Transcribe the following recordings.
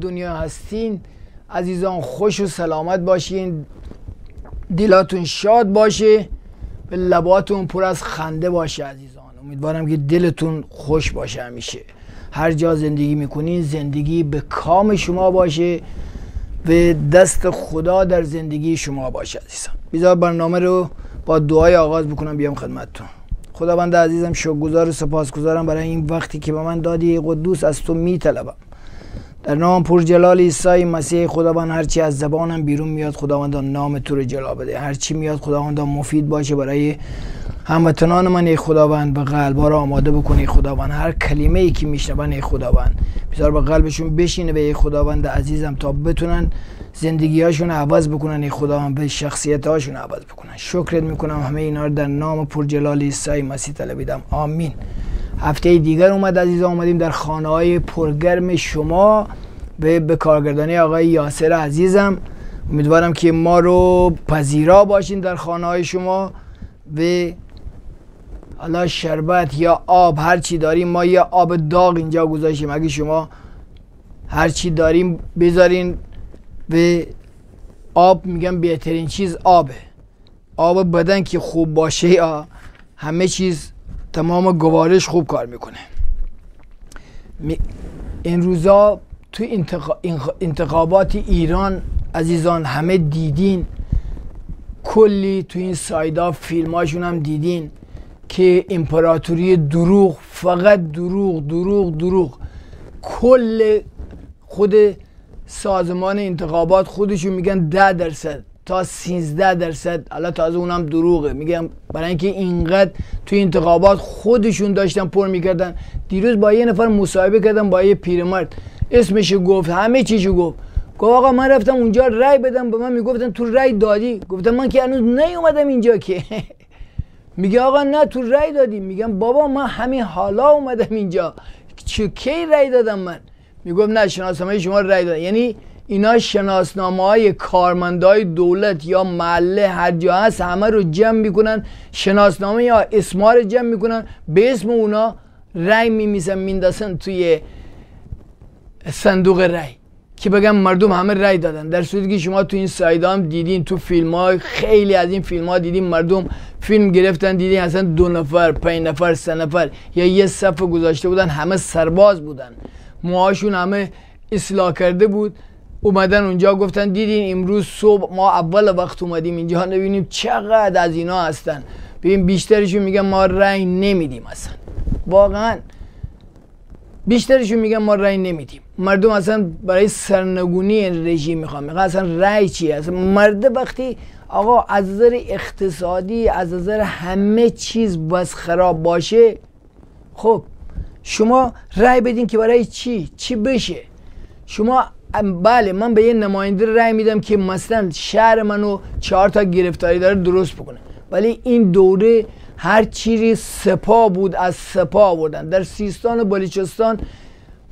دنیا هستین. عزیزان خوش و سلامت باشین. دلاتون شاد باشه. به لباتون پر از خنده باشه عزیزان. امیدوارم که دلتون خوش باشه همیشه. هر جا زندگی می‌کنین زندگی به کام شما باشه. و دست خدا در زندگی شما باشه عزیزان. بیزار برنامه رو با دعای آغاز بکنم بیام خدمتتون. خداوند عزیزم شکرگزار و سپاسگزارم برای این وقتی که به من دادی. قدوس از تو میطلبم. در نام پر جلال عیسی مسیح خداوند هرچی از زبانم بیرون میاد خداوند نام تو رو جلا بده. هرچی میاد خداوند مفید باشه برای هموطنان من ای خداوند به قلبا را آماده بکنی خداوند. هر کلمه ای که میشنون ای خداوند. بذار به قلبشون بشینه به ای خداوند عزیزم تا بتونن زندگیهاشون عوض بکنن ای خداوند به شخصیت هاشون عوض بکنن. شکرت می‌کنم. همه اینا رو در نام پر جلال عیسی مسیح طلبیدم آمین. هفته دیگر اومد عزیزان اومدیم در خانه های پرگرم شما به به کارگردانی آقای یاسر عزیزم. امیدوارم که ما رو پذیرا باشین در خانه های شما. و حالا شربت یا آب هر چی داریم ما یه آب داغ اینجا گذاشتیم. اگه شما هر چی داریم بذارین به آب میگم بهترین چیز آبه. آب بدن که خوب باشه یا همه چیز تمام گوارش خوب کار می‌کنه. این روزا تو انتخابات ایران عزیزان همه دیدین. کلی تو این سایدا فیلماشون هم دیدین که امپراتوری دروغ فقط دروغ دروغ دروغ. کل خود سازمان انتخابات خودشون میگن ده درصد. تا 13 درصد. حالا تازه اونم دروغه. میگم برای اینکه اینقدر توی انتخابات خودشون داشتن پر می‌کردن. دیروز با یه نفر مصاحبه کردم با یه پیرمرد. اسمش گفت همه چیشو گفت. گفت آقا من رفتم اونجا رای بدم به من. می‌گفتن تو رای دادی؟ گفتم من که هنوز نیومدم اینجا که. میگه آقا نه تو رای دادی. میگم بابا من همین حالا اومدم اینجا. چه کی رای دادم من؟ می‌گفت نه شناسنامه شما رای دادم. یعنی اینا شناسنامه های کارمندای دولت یا محله هر جا هست همه رو جمع می‌کنن شناسنامه یا اسمار جمع می‌کنن به اسم اونا رای میمیسن میندازن توی صندوق رای که بگم مردم همه رای دادن. در صورتی که شما تو این سایت هم دیدین تو فیلم های خیلی از این فیلم ها دیدین مردم فیلم گرفتن دیدین اصلا دو نفر پنج نفر سه نفر یا یه صفحه گذاشته بودن همه سرباز بودن. موهاشون همه اصلاح کرده بود. اومدن اونجا گفتن دیدین امروز صبح ما اول وقت اومدیم اینجا نبینیم چقدر از اینا هستن. ببین بیشترشون میگن ما رأی نمیدیم اصلا. واقعا. بیشترشون میگن ما رأی نمیدیم. مردم اصلا برای سرنگونی رژیم می‌خوان. می‌خوان اصلا رأی چیه؟ اصلا مرد وقتی آقا از نظر اقتصادی از نظر همه چیز بس خراب باشه خب شما رأی بدین که برای چی؟ چی بشه؟ شما بله من به یه نماینده رأی میدم که مثلا شهر منو چهار تا گرفتاری داره درست بکنه. ولی این دوره هر چیزی سپا بود از سپا آوردن. در سیستان و بلوچستان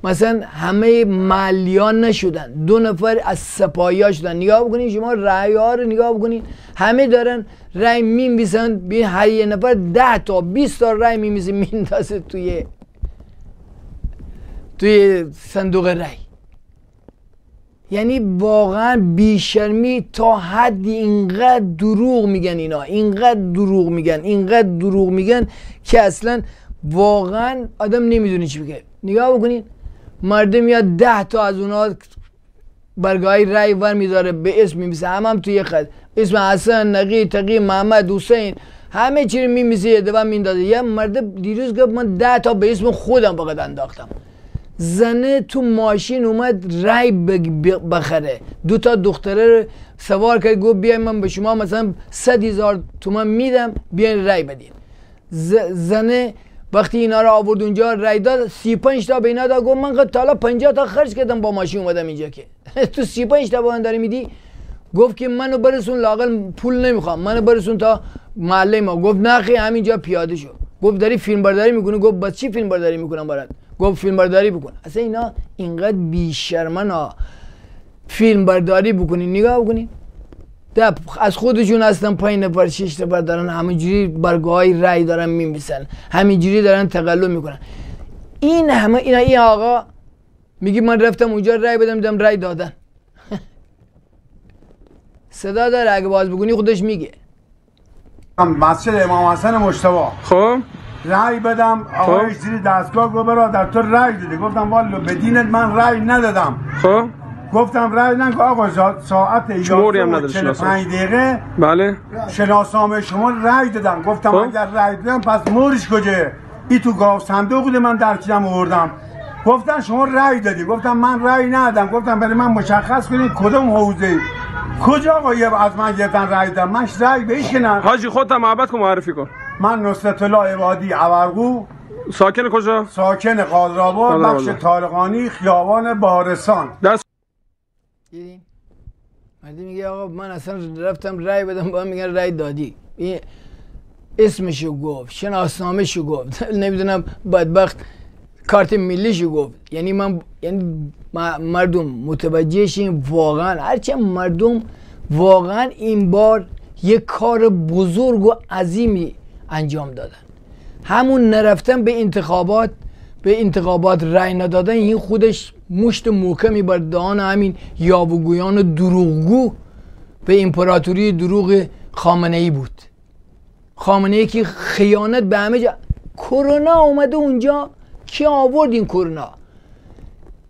مثلا همه مالیان نشدن. دو نفر از سپاهی ها شدن. نگاه بکنین شما رأی ها رو نگاه بکنین. همه دارن رأی میمیسن بین هر یه نفر ده تا 20 تا رأی میمیسه میندازه توی توی صندوق رأی. یعنی واقعا بیشرمی تا حدی اینقدر دروغ میگن اینا اینقدر دروغ میگن اینقدر دروغ میگن که اصلا واقعا آدم نمی‌دونه چی بگه نگاه بکنین مردم یا ده تا از اونا برگاهی رای ور می‌ذاره به اسم میمیسه. هم هم توی خط. اسم حسن نقی تقی محمد حسین. همه چی رو میمیسه یه دفعه میندازه یه مرد دیروز گفت من ده تا به اسم خودم فقط انداختم. زنه تو ماشین اومد رای بخره. دو تا دختره رو سوار کرد گفت بیای من به شما مثلا صد هزار تومن میدم بیاین رای بدین. زنه وقتی اینا رو آورد اونجا رای داد سی پنج تا به اینا داد گفت من تا حالا 50 تا خرج کردم با ماشین اومدم اینجا که. تو سی پنج تا با داری میدی؟ گفت که منو برسون لاقل پول نمی‌خوام. منو برسون تا محله ما. گفت نه همینجا پیاده شو. گفت داری فیلم برداری می‌کنه گفت با چی فیلم برداری می‌کنم برات؟ گفت فیلم برداری بکن. اصلا اینا اینقدر بیشرمن ها. فیلم برداری بکنین نگاه بکنین از خودشون هستن پایین نفر شش نفر دارن همینجوری برگاه های رای دارن میمیسن همینجوری دارن تقلب می‌کنن. این همه اینا این آقا میگی من رفتم اونجا رای بدم دم رای دادن. صدا داره اگه باز بگونی خودش میگه. مسجد امام حسن مشتبه. خب. رای بدم آقای زیر دستگاه گفت برادر تو رای دادی. گفتم والا به دینت من رای ندادم. خب. گفتم رای ندادم آقا ساعت شماری هم 11 و نداره 45 دقیقه. بله. شناسنامه شما رای دادم. گفتم خب. اگر رای دادم پس مورش کجه؟ ای تو گاو صندوق بوده من در کیلم آوردم. گفتن شما رای دادی. گفتم من رای ندادم. گفتم برای من مشخص کنید کدوم حوزه کجا آقا یه از من گرفتن رای دادم من رای به هیچ که نه حاجی خودت محبت کن معرفی کن. من نصرت الله عبادی عورگو ساکن کجا؟ ساکن قادرآباد. بخش طالقانی خیابان بارستان دست مردی میگه آقا من اصلا رفتم رای بدم با هم میگن رای دادی. این اسمشو گفت شناسنامهشو گفت. نمی‌دونم بدبخت. کارت ملیشو گفت. یعنی من یعنی مردم متوجه شیم واقعا هرچه مردم واقعا این بار یک کار بزرگ و عظیمی انجام دادن. همون نرفتن به انتخابات به انتخابات رأی ندادن. این خودش مشت محکمی بر دهان همین یاوگویان دروغگو به امپراتوری دروغ خامنه ای بود. خامنه ای که خیانت به همه جا کرونا اومده اونجا کی آورد این کرونا؟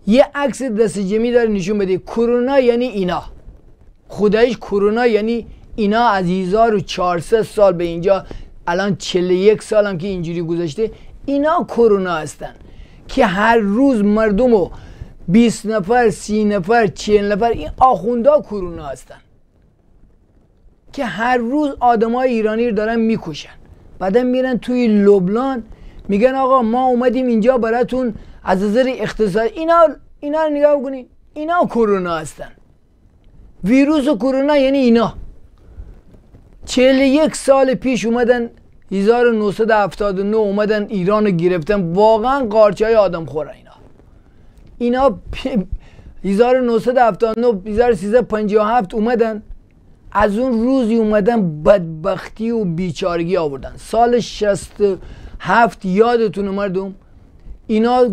یه عکس دست جمعی داره نشون بده. کرونا یعنی اینا. خدایش کرونا یعنی اینا از 1400 سال به اینجا الان 41 سال هم که اینجوری گذشته اینا کرونا هستن. که هر روز مردم رو 20 نفر 30 نفر 40 نفر این آخوندا کرونا هستن. که هر روز آدمای ایرانی رو دارن می‌کشن. بعدا میرن توی لبنان میگن آقا ما اومدیم اینجا براتون از نظر اقتصاد اینا اینا رو نگاه کنید اینا کرونا هستن. ویروس و کرونا یعنی اینا. 41 سال پیش اومدن 1979 اومدن ایران رو گرفتن. واقعا قارچ های آدم خورن اینا. اینا پ- 1979 1357 اومدن. از اون روزی اومدن بدبختی و بیچارگی آوردن. سال 67 یادتونه مردم اینا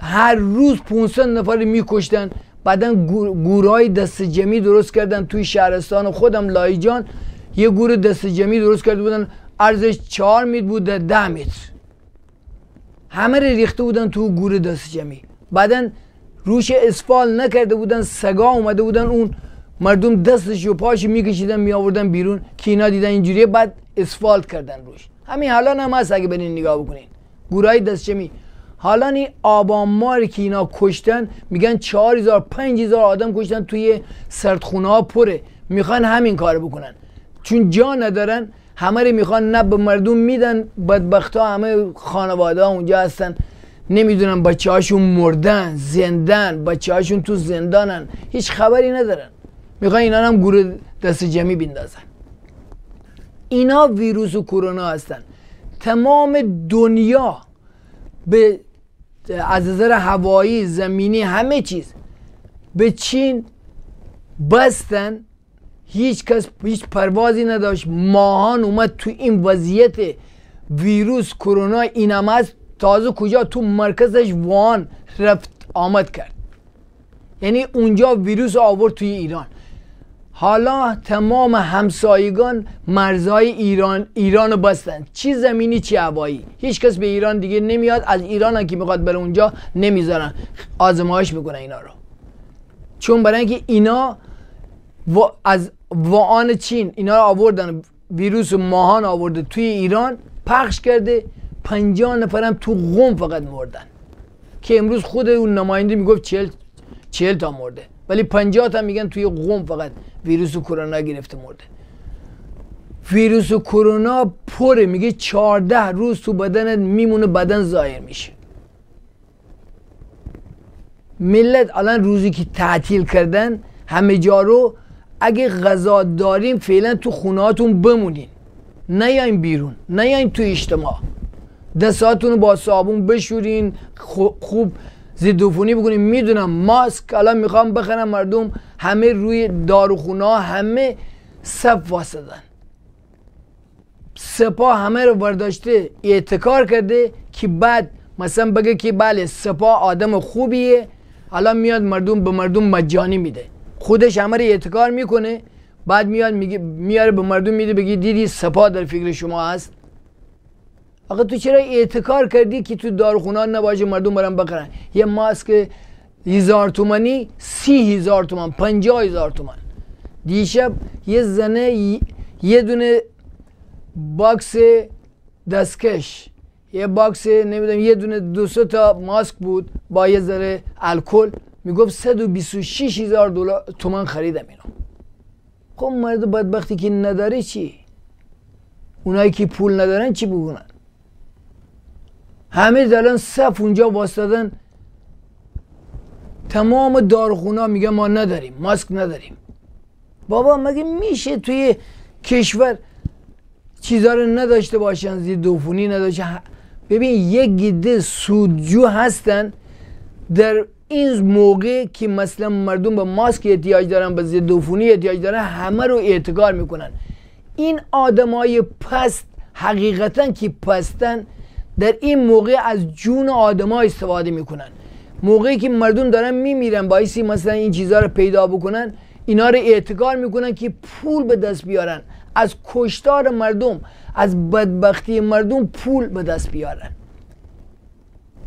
هر روز 500 نفر میکشتن. بعدا گورای دست جمعی درست کردن توی شهرستان. خودم لایجان یه گور دست جمعی درست کرده بودن. ارزش 4 متر بود در 10 متر همه رو ریخته بودن تو گور دست جمعی. بعدا روش اسفال نکرده بودن سگا اومده بودن اون. مردم دستش و پاش میکشیدن می آوردن بیرون. که اینا دیدن اینجوریه بعد اسفالت کردن روش. همین حالا هم هست اگه برین نگاه بکنین. گورای دست جمعی. حالا این آبان ماری که اینا کشتن میگن چهار هزار پنج هزار آدم کشتن توی سردخونه ها پره. می‌خوان همین کار بکنن. چون جا ندارن همه رو می‌خوان نه به مردم میدن بدبخت ها همه خانواده ها اونجا هستن. نمی‌دونن بچه هاشون مردن زندن بچه هاشون تو زندانن. هیچ خبری ندارن. می‌خوان اینا هم گور دست جمعی بندازن اینا ویروس و کرونا هستن. تمام دنیا به از نظر هوایی زمینی همه چیز به چین بستن. هیچ کس هیچ پروازی نداشت. ماهان اومد تو این وضعیت ویروس کرونا اینم هست. تازه کجا؟ تو مرکزش وان رفت آمد کرد. یعنی اونجا ویروس آورد توی ایران. حالا تمام همسایگان مرزهای ایران ایران رو بستن. چی زمینی چی هوایی؟ هیچ کس به ایران دیگه نمیاد از ایران هم که می‌خواد بره اونجا نمی‌ذارن. آزمایش می‌کنن اینا رو. چون برای اینکه اینا و از وان چین اینا رو آوردن ویروس ماهان آورده توی ایران پخش کرده پنجاه نفرم تو قم فقط مردن. که امروز خود اون نماینده می‌گفت چهل, چهل تا مرده. ولی پنجاه تا میگن توی قم فقط ویروس کرونا گرفته مرده. ویروس کرونا پره میگه چهارده روز تو بدنت میمونه بدن ظاهر میشه. ملت الان روزی که تعطیل کردن همه جا رو اگه غذا داریم فعلا تو خونهاتون بمونین. نیاین بیرون نیاین تو اجتماع. دستاتون رو با صابون بشورین خوب ضد عفونی بکنین می‌دونم ماسک الان می‌خوام بخرم مردم همه روی داروخونه همه صف واسدن. سپاه همه رو برداشته اعتکار کرده که بعد مثلا بگه که بله سپاه آدم خوبیه الان میاد مردم به مردم مجانی میده. خودش همه رو اعتکار می‌کنه بعد میاد میگه میاره به مردم میده بگی دیدی سپاه در فکر شما هست؟ آقا تو چرا احتکار کردی که تو داروخونه نباشه مردم برن بخرن؟ یه ماسک هزار تومنی سی هزار تومن پنجاه هزار تومن دیشب یه زنه یه دونه box دستکش یه box نمی‌دونم یه دونه دو تا ماسک بود با یه ذره الکل. می‌گفت 126 هزار دلار تومن خریدم اینو. خب مرد بدبختی که نداره چی؟ اونایی که پول ندارن چی بگونن؟ همه الان صف اونجا واسدادن تمام دارخونا میگه ما نداریم ماسک نداریم. بابا مگه میشه توی کشور چیزا رو نداشته باشن زیر دوفونی نداشته؟ ببین یک گیده سودجو هستن در این موقع که مثلا مردم به ماسک احتیاج دارن به زیر دوفونی احتیاج دارن همه رو اعتقار می‌کنن. این آدمای پست حقیقتا که پستن در این موقع از جون آدما استفاده می‌کنن. موقعی که مردم دارن میمیرن باعثی مثلا این چیزها رو پیدا بکنن اینا رو اعتقار می‌کنن که پول به دست بیارن. از کشتار مردم از بدبختی مردم پول به دست بیارن.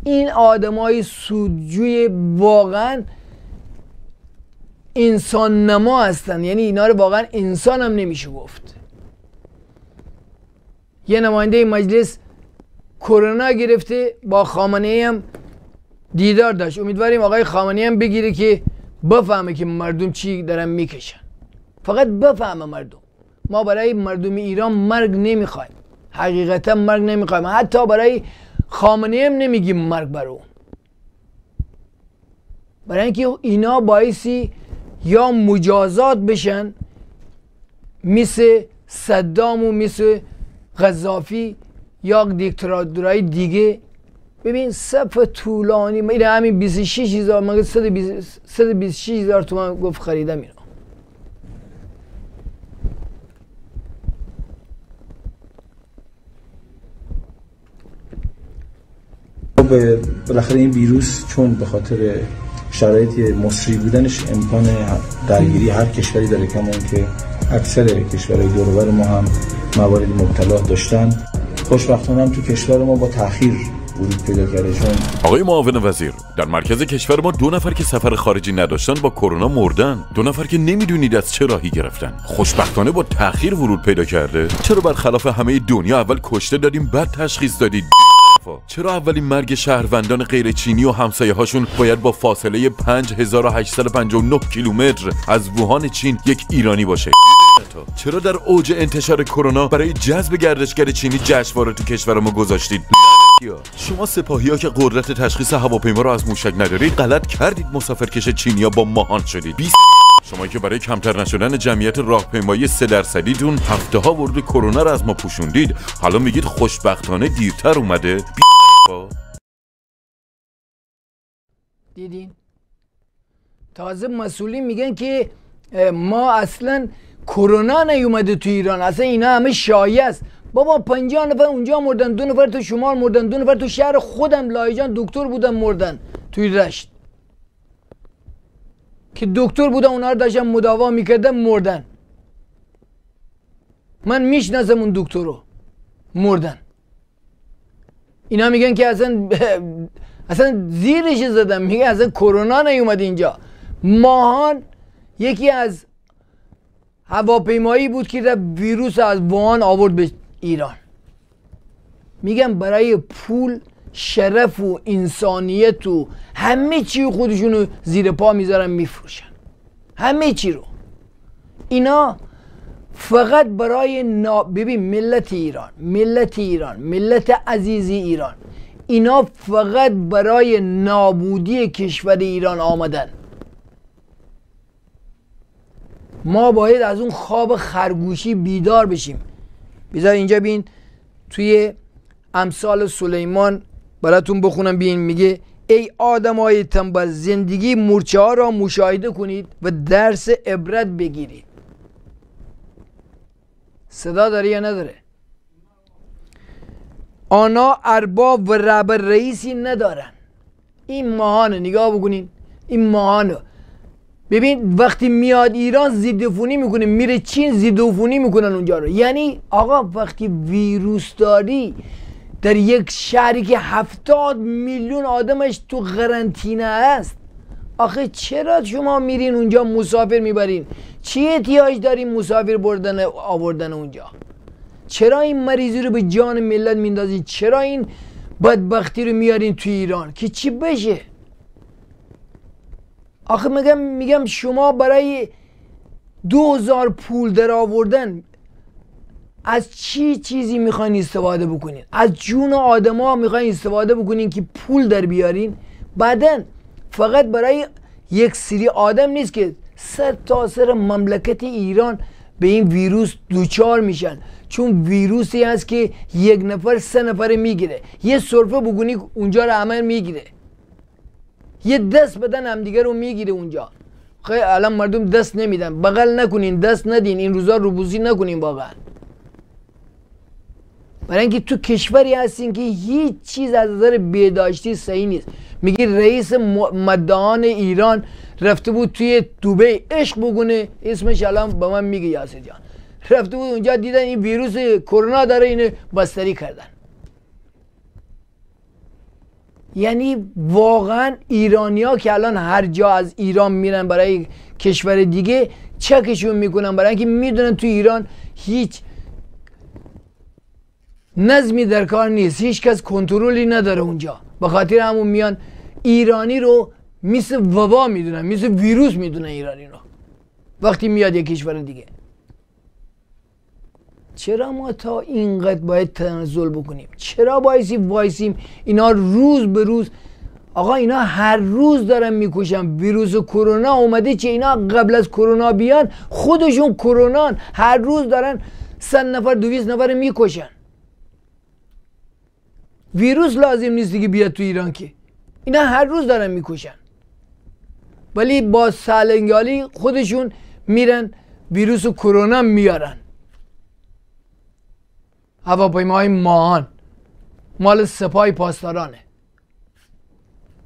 این های سودجوی واقعا انسان نما هستن. یعنی اینا رو واقعا انسان هم نمیشه گفت. یه نماینده مجلس کرونا گرفته با خامنه هم دیدار داشت. امیدواریم آقای خامنه هم بگیره که بفهمه که مردم چی دارن می‌کشن. فقط بفهمه مردم. ما برای مردم ایران مرگ نمی‌خوایم. حقیقتا مرگ نمی‌خوایم. حتی برای خامنه هم نمیگیم مرگ برو برای اینکه اینا باعثی یا مجازات بشن مثل صدام و مثل غذافی یا دیکتاتورای دیگه. ببین صف طولانی این همین 26 هزار مگه 126 هزار تومن گفت خریدم اینو. به بالاخره این ویروس چون به خاطر شرایط مصری بودنش امکان درگیری هر کشوری داره کما که اکثر کشورهای دور ما هم موارد مبتلا داشتن. خوشبختانه هم تو کشور ما با تاخیر ورود پیدا کرده آقای معاون وزیر در مرکز کشور ما دو نفر که سفر خارجی نداشتن با کرونا مردن. دو نفر که نمی‌دونید از چه راهی گرفتن. خوشبختانه با تاخیر ورود پیدا کرده. چرا برخلاف همه دنیا اول کشته دادیم بعد تشخیص دادید؟ چرا اولین مرگ شهروندان غیر چینی و همسایه هاشون باید با فاصله 5859 کیلومتر از ووهان چین یک ایرانی باشه؟ چرا در اوج انتشار کرونا برای جذب گردشگر چینی جشنواره تو کشور ما گذاشتید شما سپاهی ها که قدرت تشخیص هواپیما رو از موشک ندارید غلط کردید مسافرکش چینیا با ماهان شدید. شما که برای کمتر نشدن جمعیت راهپیمایی سه درصدیتون هفته ها ورود کرونا رو از ما پوشوندید. حالا میگید خوشبختانه دیرتر اومده. دیدین تازه مسئولین میگن که ما اصلا کرونا نیومده تو ایران. اصلا اینا همه شایع است. بابا 50 نفر اونجا مردن دو نفر تو شمال مردن دو نفر تو شهر خودم لایجان دکتر بودن مردن. توی رشت. که دکتر بودن اونا رو داشتن مداوا می‌کردن مردن. من می‌شناسم اون دکتر رو. مردن. اینا میگن که اصلا اصلا زیرش زدم میگه اصلا کرونا نیومد اینجا. ماهان یکی از هواپیمایی بود که ویروس از وان آورد به ایران. میگم برای پول شرف و انسانیت و همه چی خودشونو زیر پا می‌ذارن میفروشن. همه چی رو. اینا فقط برای نا... ببین ملت ایران ملت ایران ملت عزیزی ایران. اینا فقط برای نابودی کشور ایران آمدن. ما باید از اون خواب خرگوشی بیدار بشیم. بذار اینجا بین توی امثال سلیمان براتون بخونم. بین میگه ای آدم های تنبل زندگی مورچه ها را مشاهده کنید و درس عبرت بگیرید. صدا داره یا نداره؟ آنها ارباب و رب رئیسی ندارن این ماهانه نگاه بکنین. این ماهانو ببین وقتی میاد ایران ضد می‌کنه میره چین ضد می‌کنن اونجا رو. یعنی آقا وقتی ویروس داری در یک شهری که هفتاد میلیون آدمش تو قرنطینه است. آخه چرا شما میرین اونجا مسافر می‌برین؟ چی احتیاج دارین مسافر بردن آوردن اونجا؟ چرا این مریضی رو به جان ملت میندازین؟ چرا این بدبختی رو میارین تو ایران؟ که چی بشه؟ آخه میگم میگم شما برای دو هزار پول در آوردن از چی چیزی می‌خواین استفاده بکنین؟ از جون آدما می‌خواین استفاده بکنین که پول در بیارین؟ بعدا فقط برای یک سری آدم نیست که سر تا سر مملکت ایران به این ویروس دوچار میشن. چون ویروسی هست که یک نفر سه نفر می‌گیره. یه صرفه بگونی اونجا رو عمل می‌گیره. یه دست بدن همدیگه رو می‌گیره اونجا. خیلی الان مردم دست نمیدن. بغل نکنین دست ندین. این روزا روبوزی نکنین واقعا. برای اینکه تو کشوری هستین که هیچ چیز از نظر بهداشتی صحیح نیست. میگی رئیس مدعان ایران رفته بود توی دوبه عشق بگونه. اسمش الان به من میگه یاسر جان. رفته بود اونجا دیدن این ویروس کرونا داره اینه بستری کردن. یعنی واقعا ایرانیا که الان هر جا از ایران میرن برای کشور دیگه چکشون می‌کنن برای اینکه می‌دونن تو ایران هیچ نظمی در کار نیست. هیچ کس کنترلی نداره اونجا. به خاطر همون میان ایرانی رو مثل وبا می‌دونن مثل ویروس می‌دونن ایرانی رو. وقتی میاد یک کشور دیگه. چرا ما تا اینقدر باید تنزل بکنیم؟ چرا بایسی وایسیم؟ اینا روز به روز آقا اینا هر روز دارن می‌کشن. ویروس کرونا اومده چه اینا قبل از کرونا بیان خودشون کرونان هر روز دارن صد نفر دویست نفر می‌کشن. ویروس لازم نیست دیگه بیاد تو ایران که. اینا هر روز دارن می‌کشن. ولی با سالنگالی خودشون میرن ویروس کرونا میارن. هواپیماهای ماهان. مال سپاه پاسدارانه.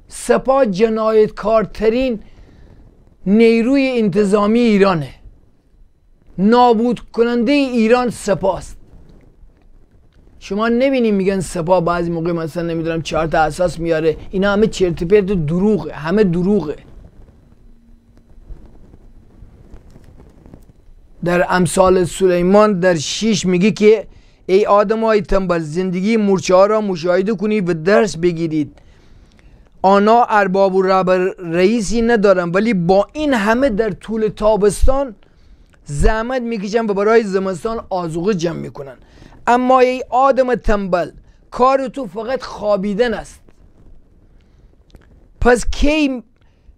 سپاه جنایتکارترین نیروی انتظامی ایرانه. نابود کننده ایران سپاست. شما نبینیم میگن سپاه بعضی موقع مثلا نمی‌دونم چهار تا اساس میاره. اینا همه چرت پرت دروغه. همه دروغه. در امثال سلیمان در شیش میگه که ای آدم های تنبل زندگی مورچه ها را مشاهده کنید و درس بگیرید. آنها ارباب و ربر رئیسی ندارن ولی با این همه در طول تابستان زحمت می‌کشن و برای زمستان آزوغه جمع می‌کنن اما ای آدم تنبل کار تو فقط خوابیدن است. پس کی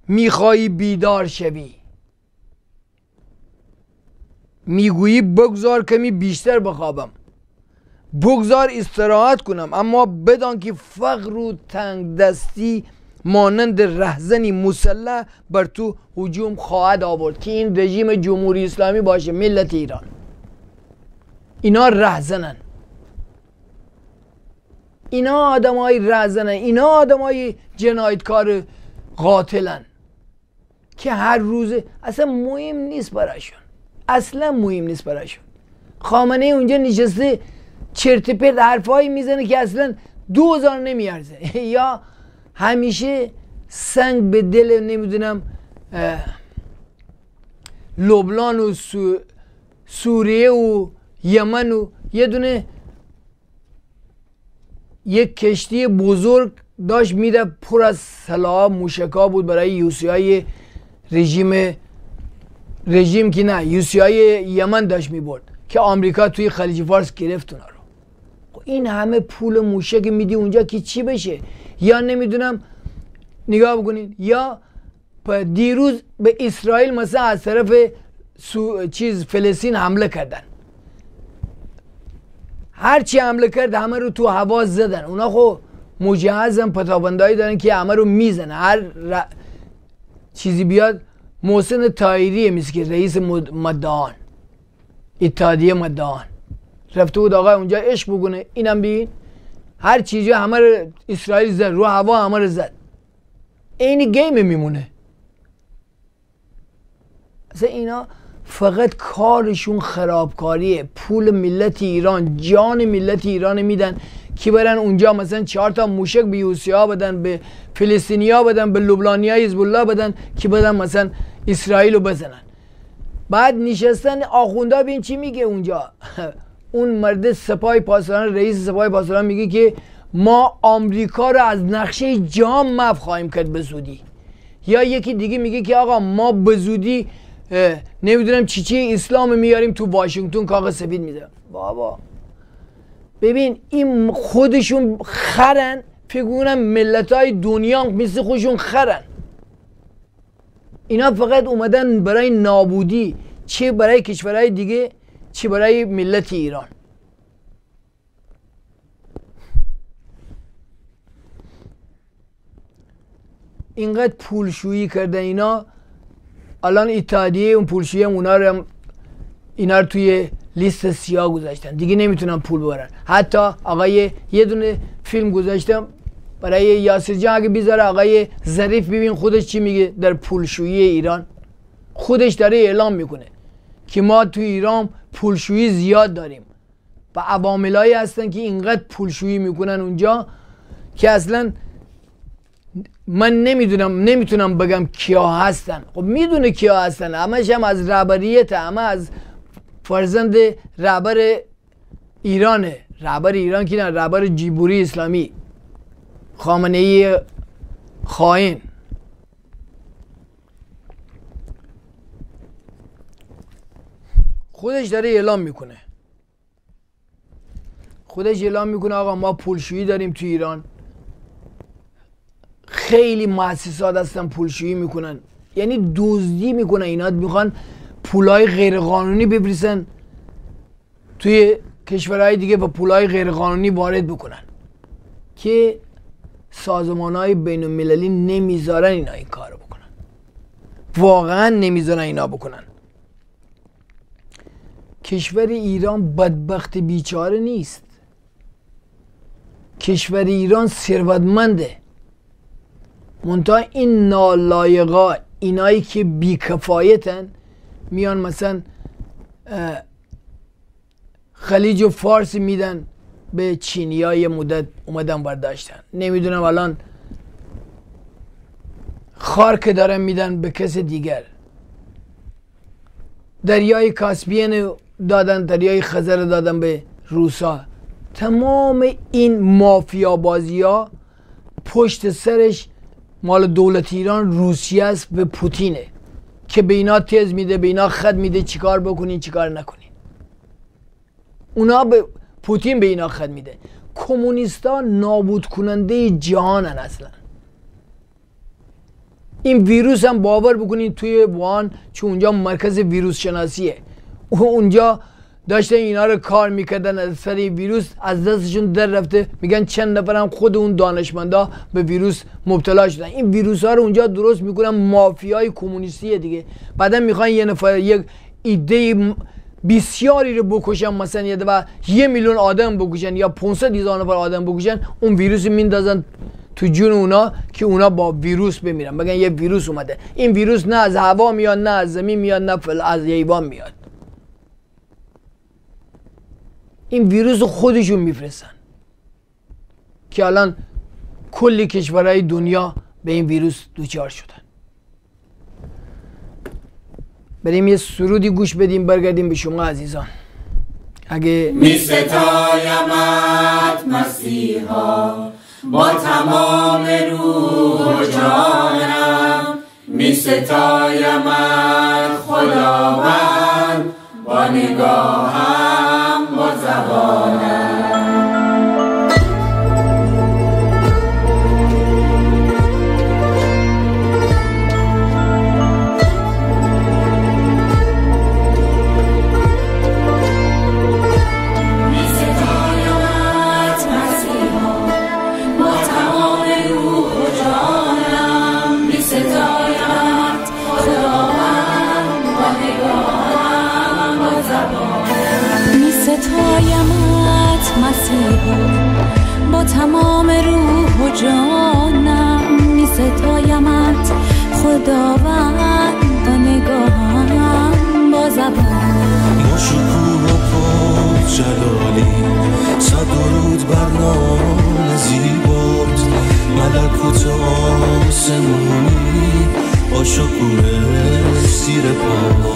میخوایی بیدار شوی؟ می‌گویی بگذار کمی بیشتر بخوابم. بگذار استراحت کنم اما بدان که فقر و تنگ دستی مانند رهزنی مسلح بر تو حجوم خواهد آورد که این رژیم جمهوری اسلامی باشه ملت ایران. اینا رهزنن. اینا آدم های رهزنن. اینا آدم های جنایتکار قاتلن. که هر روزه اصلا مهم نیست براشون اصلا مهم نیست براشون خامنه اونجا نشسته چرت پرت حرفایی می‌زنه که اصلا دوزار نمیارزه. یا همیشه سنگ به دل نمی‌دونم لبنان و سوریه و یمن و یه دونه یک کشتی بزرگ داشت میده پر از سلاح موشکا بود برای یوسی های رژیم رژیم که نه یوسی های یمن داشت می‌برد که آمریکا توی خلیج فارس گرفت اونا رو. خب این همه پول موشک میدی اونجا که چی بشه؟ یا نمی‌دونم نگاه بکنید یا دیروز به اسرائیل مثلا از طرف چیز فلسطین حمله کردن. هر چی حمله کرد همه رو تو هوا زدن. اونا خب مجهزن پتابندایی دارن که همه رو می‌زنه هر چیزی بیاد محسن تایری مثل که رئیس مدان اتحادیه مدان رفته بود آقا اونجا عشق بگونه اینم بین. هر چیزی همه رو اسرائیل زد. رو هوا همه رو زد. این گیم میمونه. اصلا اینا فقط کارشون خرابکاریه. پول ملت ایران جان ملت ایران میدن که برن اونجا مثلا چهار تا موشک به یوسی ها بدن به فلسطینیا بدن به لبنانی های حزب الله بدن که بدن مثلا اسرائیل رو بزنن. بعد نشستن آخونده بین چی میگه اونجا. اون مرد سپاه پاسداران رئیس سپاه پاسداران میگه که ما آمریکا رو از نقشه جام مف خواهیم کرد به زودی. یا یکی دیگه میگه که آقا ما به زودی نمی‌دونم چی چی اسلام میاریم تو واشنگتن کاغذ سفید میده بابا ببین این خودشون خرن فکر ملت های دنیا مثل خودشون خرن اینا فقط اومدن برای نابودی چه برای کشورهای دیگه چه برای ملت ایران اینقدر پولشویی کرده اینا الان اتحادیه اون پولشویی هم اونا رو اینا رو توی لیست سیاه گذاشتن. دیگه نمی‌تونن پول ببرن. حتی آقای یه دونه فیلم گذاشتم. برای یاسر جان اگه بیزاره آقای ظریف ببین خودش چی میگه در پولشویی ایران. خودش داره اعلام می‌کنه که ما تو ایران پولشویی زیاد داریم. و عواملایی هستن که اینقدر پولشویی می‌کنن اونجا که اصلا من نمی‌دونم نمی‌تونم بگم کیا هستن. خب می‌دونه کیا هستن. همش هم از رهبریت همه از فرزند رهبر ایرانه. رهبر ایران که نه؟ رهبر جیبوری اسلامی. خامنه ای خائن. خودش داره اعلام می‌کنه. خودش اعلام می‌کنه آقا ما پولشویی داریم تو ایران. خیلی مؤسسات هستن پولشویی می‌کنن. یعنی دزدی می‌کنن. اینا می‌خوان پولای غیرقانونی بفرستن توی کشورهای دیگه و پولای غیرقانونی وارد بکنن. که سازمان های بین المللی نمی‌ذارن اینا این کارو بکنن. واقعا نمی‌ذارن اینا بکنن. کشور ایران بدبخت بیچاره نیست. کشور ایران ثروتمنده. منتها این نالایقا اینایی که بیکفایتن میان مثلا خلیج و فارس میدن به چینی های مدت اومدن برداشتن. نمی‌دونم الان خار که دارن میدن به کس دیگر. دریای کاسپین دادن دریای خزر دادن به روسا. تمام این مافیا بازی ها پشت سرش مال دولت ایران روسیه است به پوتینه. که به اینا تز میده به اینا خد میده چیکار بکنین چیکار نکنین. اونا به پوتین به اینا خد میده. کمونیستا نابود کننده جهانن اصلا. این ویروس هم باور بکنید توی وان چون اونجا مرکز ویروس شناسیه. اونجا داشتن اینا رو کار می‌کردن از سر ویروس از دستشون در رفته. میگن چند نفرم خود اون دانشمندا به ویروس مبتلا شدن. این ویروس ها رو اونجا درست می‌کنن مافیای کمونیستی دیگه. بعدا می‌خوان یه نفر یک ایده بسیاری رو بکشن مثلا یه دفعه یه میلیون آدم بکشن یا 500 هزار نفر آدم بکشن اون ویروس میندازن تو جون اونا که اونا با ویروس بمیرن. بگن یه ویروس اومده؟ این ویروس نه از هوا میاد نه از زمین میاد نه از حیوان میاد. این ویروس خودشون میفرستن. که الان کلی کشورهای دنیا به این ویروس دوچار شدن. بریم یه سرودی گوش بدیم برگردیم به شما عزیزان. اگه می ستایمت مسیحا با تمام روح جانم. می ستایمت خداوند با نگاهم. با جانم می ستایمت خداوند و نگاهم با زبان. ما شکوه و پاک جلالی صد درود بر نام زیبات. ملکوت آسمونی با شکوه سیر پا.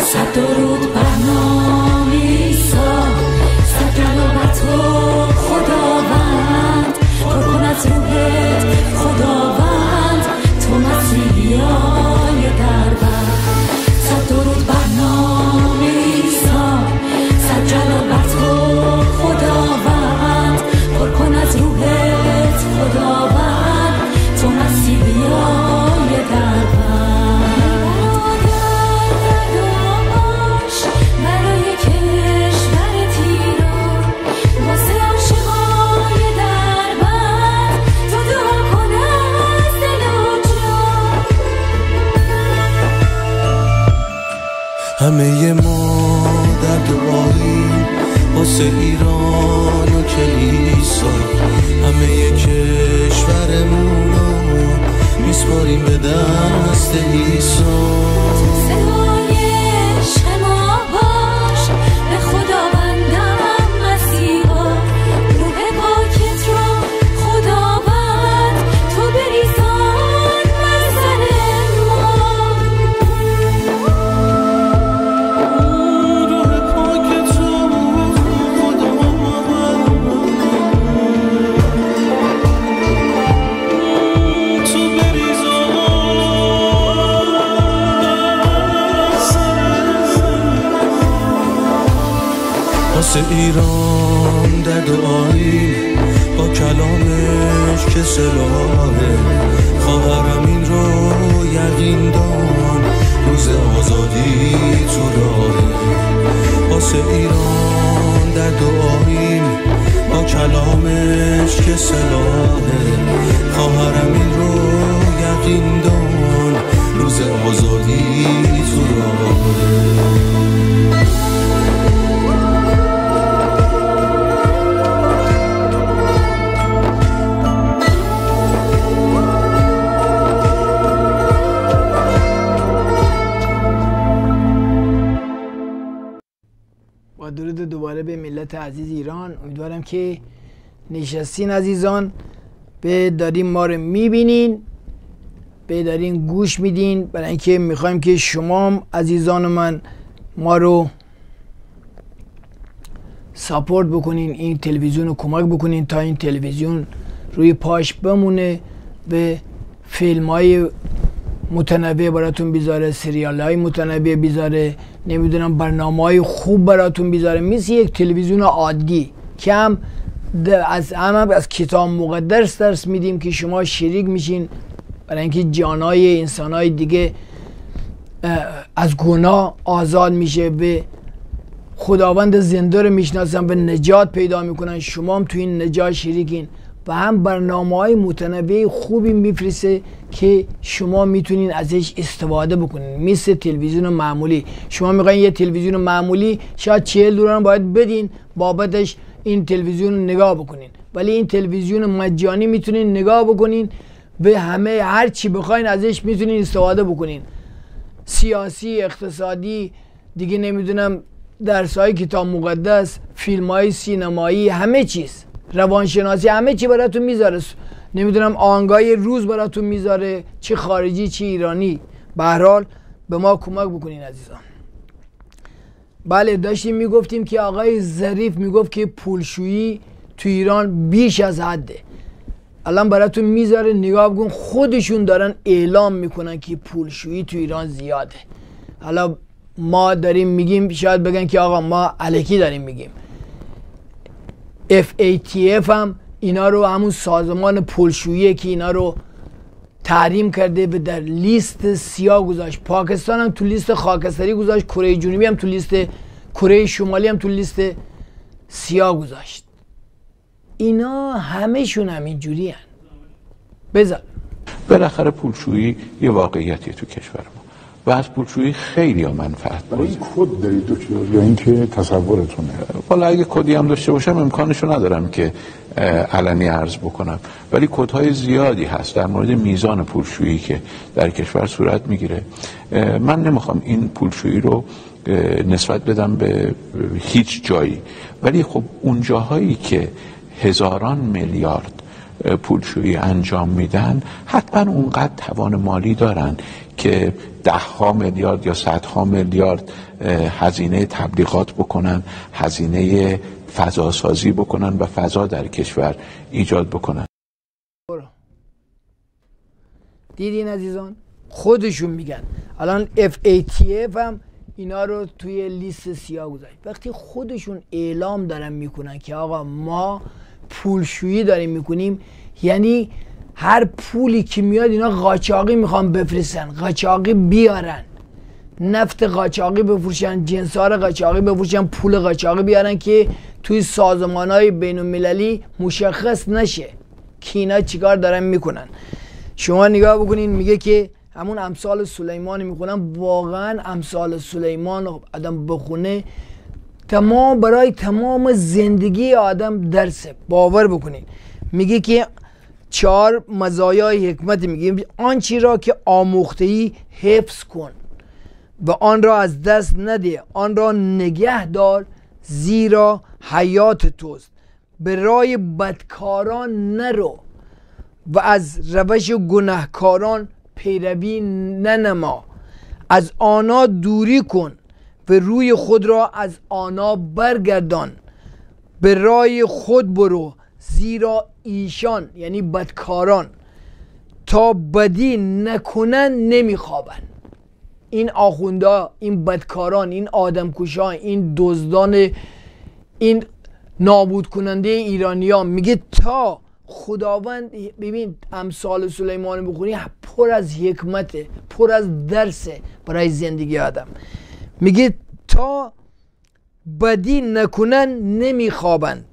صد درود بر که سلاحه خواهرم این رو یقین دان روز آزادی تو راهه درود دوباره به ملت عزیز ایران. امیدوارم که نشستین عزیزان. به دارین ما رو می‌بینین. به دارین گوش میدین. برای اینکه می‌خوایم که شما عزیزان من ما رو ساپورت بکنین این تلویزیون رو کمک بکنین تا این تلویزیون روی پاش بمونه به فیلم های متنوع براتون بیذاره سریال های متنوع بیذاره نمی‌دونم برنامه های خوب براتون بیذاره مثل یک تلویزیون عادی. د- از هم از کتاب مقدس درس میدیم که شما شریک میشین. برای اینکه جانای انسان های دیگه از گناه آزاد میشه به خداوند زنده رو می‌شناسن به نجات پیدا می‌کنن. شما هم تو این نجات شریکین و هم برنامه های متنوع خوبی میفرسته که شما می‌تونین ازش استفاده بکنین. مثل تلویزیون معمولی. شما می‌خواین یه تلویزیون معمولی شاید 40 دلار باید بدین. بابتش این تلویزیون رو نگاه بکنین. ولی این تلویزیون مجانی می‌تونین نگاه بکنین. به همه هر چی بخواین ازش می‌تونین استفاده بکنین. سیاسی اقتصادی دیگه نمی‌دونم درس های کتاب مقدس فیلم های سینمایی همه چیز. روانشناسی همه چی براتون می‌ذاره. نمی‌دونم آنگای روز براتون می‌ذاره. چه خارجی چه ایرانی. به هر حال به ما کمک بکنین عزیزان. بله داشتیم می‌گفتیم که آقای ظریف می‌گفت که پولشویی تو ایران بیش از حده. الان براتون می‌ذاره نگاه بکن خودشون دارن اعلام می‌کنن که پولشویی تو ایران زیاده. حالا ما داریم میگیم شاید بگن که آقا ما علکی داریم میگیم. FATF هم اینا رو همون سازمان پولشویی که اینا رو تحریم کرده به در لیست سیاه گذاشت. پاکستان هم تو لیست خاکستری گذاشت. کره جنوبی هم تو لیست کره شمالی هم تو لیست سیاه گذاشت. اینا همهشون هم اینجوری هن. بذار. بالاخره پولشویی یه واقعیتی تو کشور ما. و از پولشویی خیلی ها منفعت برای کد دارید دکتر یا اینکه تصورتونه؟ حالا اگه کدی هم داشته باشم امکانشو ندارم که علنی عرض بکنم. ولی کدهای زیادی هست. در مورد میزان پولشویی که در کشور صورت می‌گیره. من نمی‌خوام این پولشویی رو نسبت بدم به هیچ جایی. ولی خب اون جاهایی که هزاران میلیارد پولشویی انجام میدن حتما اونقدر توان مالی دارن که ده ها میلیارد یا صدها میلیارد اه، هزینه تبلیغات بکنن هزینه فضا سازی بکنن و فضا در کشور ایجاد بکنن. دیدین عزیزان؟ خودشون میگن. الان FATF هم اینا رو توی لیست سیاه گذاشت. وقتی خودشون اعلام دارن می‌کنن که آقا ما پولشویی داریم می‌کنیم یعنی هر پولی که میاد اینا قاچاقی می‌خوان بفرستن قاچاقی بیارن. نفت قاچاقی بفروشن جنسار قاچاقی بفروشن پول قاچاقی بیارن که توی سازمان های بین المللی مشخص نشه که اینا چیکار دارن می‌کنن. شما نگاه بکنین میگه که همون امثال سلیمان می‌خونم واقعا امثال سلیمان آدم بخونه تمام برای تمام زندگی آدم درسه. باور بکنین. میگه که چهار مزایای حکمت میگه آنچی را که آموخته ای حفظ کن و آن را از دست نده. آن را نگه دار زیرا حیات توست. به رای بدکاران نرو و از روش گناهکاران پیروی ننما. از آنها دوری کن و روی خود را از آنها برگردان. به رای خود برو زیرا ایشان یعنی بدکاران تا بدی نکنن نمیخوابن. این آخوندا این بدکاران این آدمکشان این دزدان این نابود کننده ایرانیان میگه تا خداوند ببین امثال سلیمان بخونی پر از حکمته پر از درسه برای زندگی آدم. میگه تا بدی نکنن نمیخوابند.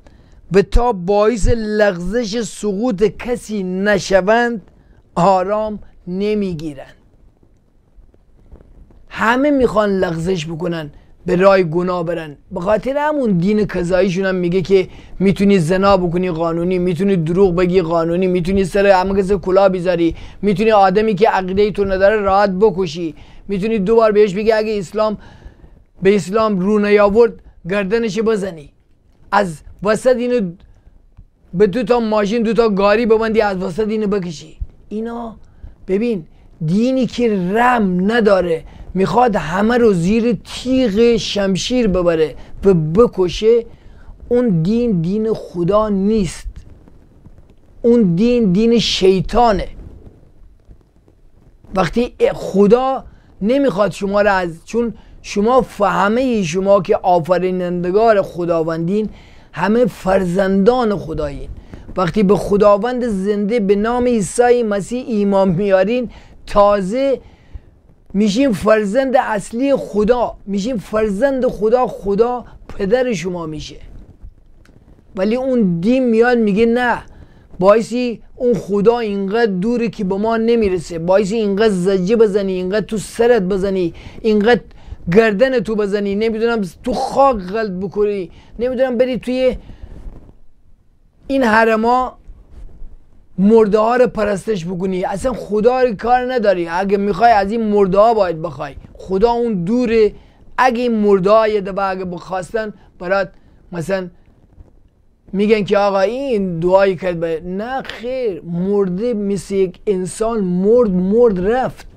و تا باعث لغزش سقوط کسی نشوند آرام نمی‌گیرند. همه می‌خوان لغزش بکنن. به رای گناه برن. به خاطر همون دین کذاییشون هم میگه که می‌تونی زنا بکنی قانونی می‌تونی دروغ بگی قانونی می‌تونی سر همه کسی کلا بیذاری می‌تونی آدمی که عقیده تو نداره راحت بکشی. می‌تونی دوبار بهش بگی اگه اسلام به اسلام رو نیاورد گردنش بزنی. از وسط اینو به دو تا ماشین دو تا گاری ببندی از وسط اینو بکشی. اینا ببین دینی که رم نداره. می‌خواد همه رو زیر تیغ شمشیر ببره و بکشه. اون دین دین خدا نیست. اون دین دین شیطانه. وقتی خدا نمی‌خواد شما رو از چون شما فهمه شما که آفرینندگار خداوندین همه فرزندان خدایین. وقتی به خداوند زنده به نام عیسی مسیح ایمان میارین تازه میشیم فرزند اصلی خدا. میشیم فرزند خدا خدا پدر شما میشه. ولی اون دین میاد میگه نه باعثی اون خدا اینقدر دوره که به ما نمی‌رسه. باعثی اینقدر زجه بزنی اینقدر تو سرت بزنی اینقدر گردن تو بزنی. نمی‌دونم تو خاک غلط بکنی. نمی‌دونم بری توی این حرما مرده ها رو پرستش بکنی. اصلا خدا رو کار نداری. اگه می‌خوای از این مرده ها باید بخوای. خدا اون دوره اگه این مرده ها یه دفعه اگه بخواستن برات مثلا میگن که آقا این دعایی کرد باید. نه خیر. مرده مثل یک انسان مرد مرد رفت.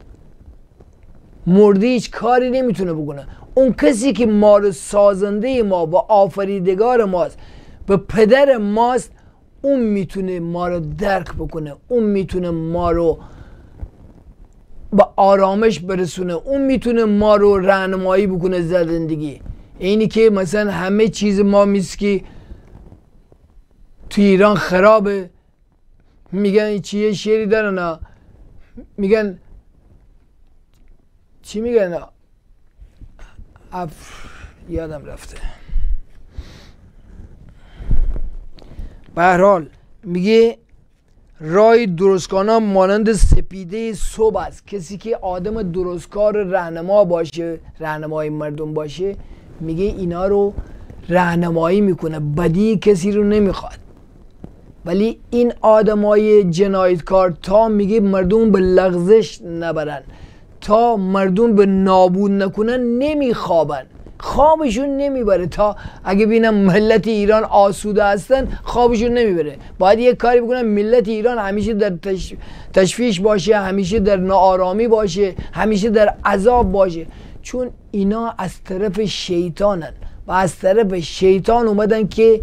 مرده هیچ کاری نمی‌تونه بکنه. اون کسی که ما رو سازنده ما و آفریدگار ماست و پدر ماست اون می‌تونه ما رو درک بکنه اون می‌تونه ما رو با آرامش برسونه اون می‌تونه ما رو راهنمایی بکنه زندگی. اینی که مثلا همه چیز ما میسکی تو ایران خرابه. میگن چیه شعری دارن میگن چی میگن اف یادم رفته. به حال میگه رای درستکانا مانند سپیده صبح است. کسی که آدم درستکار رهنما باشه رهنمای مردم باشه میگه اینا رو رهنمایی می‌کنه بدی کسی رو نمی‌خواد. ولی این آدمای جنایتکار تا میگه مردم به لغزش نبرن تا مردم به نابود نکنن نمیخوابن. خوابشون نمی‌بره. تا اگه بینم ملت ایران آسوده هستن خوابشون نمی‌بره. باید یه کاری بکنن ملت ایران همیشه در تش... تشویش باشه همیشه در ناآرامی باشه همیشه در عذاب باشه. چون اینا از طرف شیطانن و از طرف شیطان اومدن که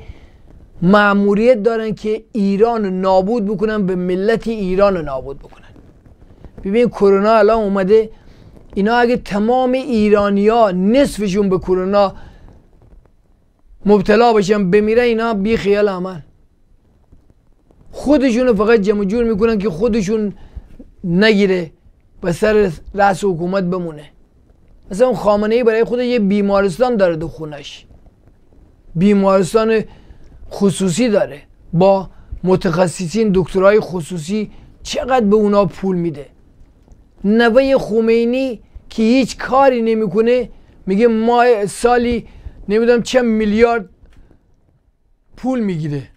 معموریت دارن که ایران نابود بکنن به ملت ایران نابود بکنن. ببین کرونا الان اومده اینا اگه تمام ایرانیا نصفشون به کرونا مبتلا بشن بمیرن اینا بی خیال عمل. خودشون فقط جمع جور می‌کنن که خودشون نگیره به سر رأس حکومت بمونه. مثلا خامنه ای برای خود یه بیمارستان داره دو خونش. بیمارستان خصوصی داره. با متخصصین دکترای خصوصی چقدر به اونا پول میده؟ نوه خمینی که هیچ کاری نمی‌کنه. میگه ما سالی نمی‌دونم چه میلیارد پول می‌گیره.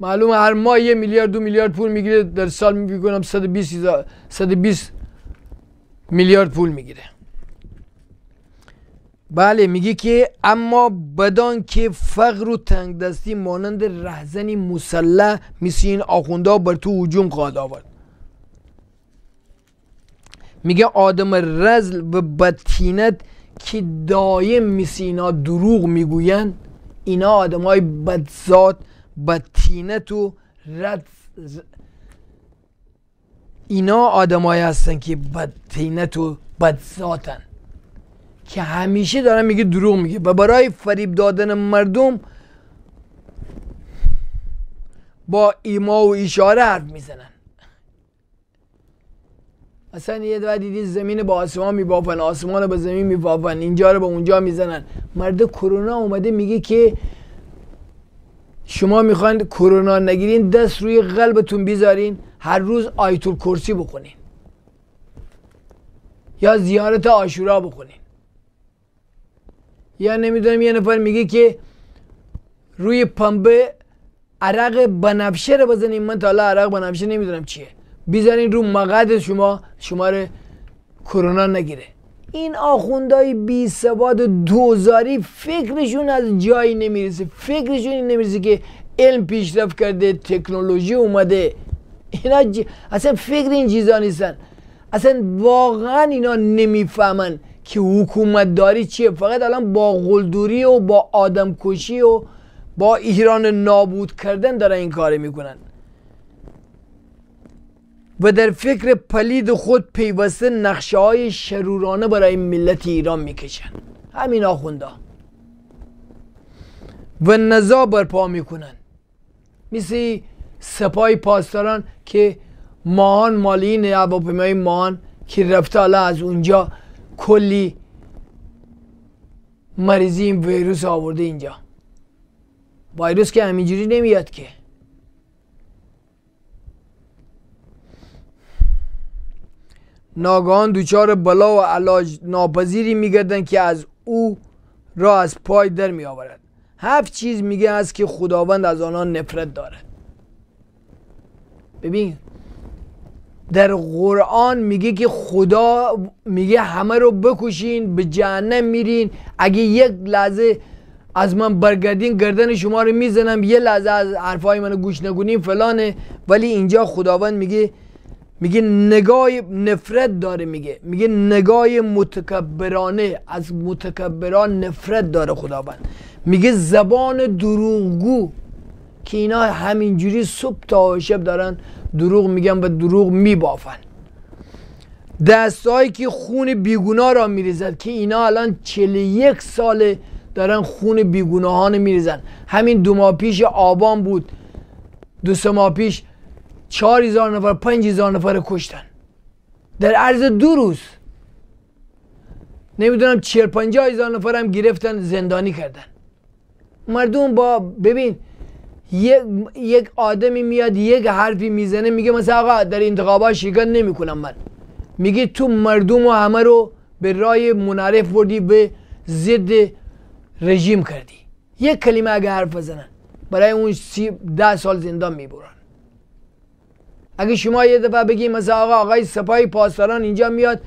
معلومه هر ماه یه میلیارد دو میلیارد پول می‌گیره. در سال میگم 120 هزار- 120 میلیارد پول می‌گیره. بله میگه که اما بدان که فقر و تنگ دستی مانند رهزنی مسلح مثل این آخونده بر تو هجوم خواهد آورد. میگه آدم رزل و بدتینت که دایم مثل اینا دروغ می‌گوین اینا آدم های بدزاد بدتینت و رد اینا آدمایی هستن که بدتینت و بدذاتن که همیشه دارن میگه دروغ میگه. و برای فریب دادن مردم با ایما و اشاره حرف می‌زنن. اصلا یه دفعه دیدی زمین با آسمان میبافن آسمان رو به زمین میبافن اینجا رو به اونجا می‌زنن. مرد کرونا اومده میگه که شما می‌خواین کرونا نگیرین دست روی قلبتون بیذارین هر روز آیت کرسی بخونین. یا زیارت آشورا بخونین. یا نمی‌دونم یه نفر میگه که روی پنبه عرق بنفشه رو بزنین. من تا حالا عرق بنفشه نمی‌دونم چیه. بیزنین رو مقعد شما شما رو کرونا نگیره. این آخوندهای بی سواد دوزاری فکرشون از جایی نمی‌رسه. فکرشون این نمی‌رسه که علم پیشرفت کرده تکنولوژی اومده. اینا ج... اصلا فکر این چیزا نیستن. اصلا واقعا اینا نمی‌فهمن که حکومت داری چیه. فقط الان با غلدوری و با آدم کشی و با ایران نابود کردن دارن این کار می‌کنن. و در فکر پلید خود پیوسته نقشه های شرورانه برای ملت ایران می‌کشن همین آخونده. و نزا برپا می‌کنن مثل سپاه پاسداران که ماهان مالین هواپیمای ماهان که رفته حالا از اونجا کلی مریضی این ویروس آورده اینجا. ویروس که همینجوری نمیاد که. ناگهان دوچار بلا و علاج ناپذیری میگردن که از او را از پای در می آورد هفت چیز میگه است که خداوند از آنان نفرت داره ببین در قرآن میگه که خدا میگه همه رو بکشین به جهنم میرین. اگه یک لحظه از من برگردین گردن شما رو می‌زنم. یه لحظه از حرفای منو گوش نگونین فلانه. ولی اینجا خداوند میگه میگه نگاه نفرت داره میگه. میگه نگاه متکبرانه از متکبران نفرت داره خداوند. میگه زبان دروغگو که اینا همینجوری صبح تا شب دارن دروغ میگن و دروغ میبافن. دستهایی که خون بیگناه را میریزد که اینا الان 41 ساله دارن خون بیگناهان میریزن. همین دو ماه پیش آبان بود. دو سه ماه پیش چهار هزار نفر پنج هزار نفر کشتن. در عرض دو روز. نمی‌دونم چهل پنجاه هزار نفر هم گرفتن زندانی کردن. مردم با ببین یک, یک آدمی میاد یک حرفی می‌زنه میگه مثلا آقا در انتخابات شرکت نمی‌کنم من. میگه تو مردم و همه رو به رای منعرف بردی به ضد رژیم کردی. یک کلمه اگه حرف بزنن برای اون سی ده سال زندان می‌برن. اگه شما یه دفعه بگی مثلا آقا آقای سپاهی پاسداران اینجا میاد